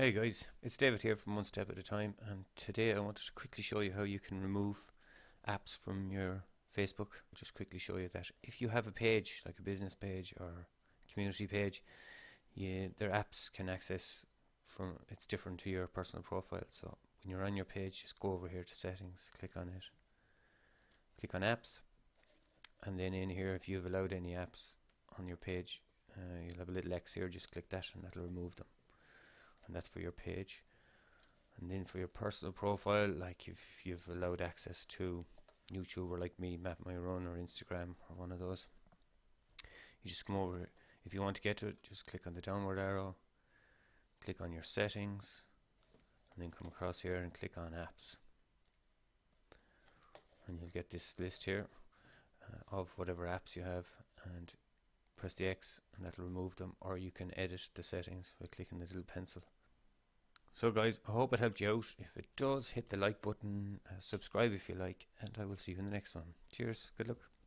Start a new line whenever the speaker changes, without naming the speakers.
Hey guys, it's David here from One Step at a Time and today I wanted to quickly show you how you can remove apps from your Facebook. I'll just quickly show you that if you have a page, like a business page or community page, you, their apps can access from, it's different to your personal profile. So when you're on your page, just go over here to settings, click on it, click on apps and then in here if you've allowed any apps on your page, uh, you'll have a little X here, just click that and that'll remove them and that's for your page. And then for your personal profile like if, if you've allowed access to YouTube or like me Map My Run or Instagram or one of those you just come over. If you want to get to it just click on the downward arrow click on your settings and then come across here and click on apps. And you'll get this list here uh, of whatever apps you have and press the X and that'll remove them or you can edit the settings by clicking the little pencil so guys, I hope it helped you out. If it does, hit the like button, uh, subscribe if you like, and I will see you in the next one. Cheers, good luck.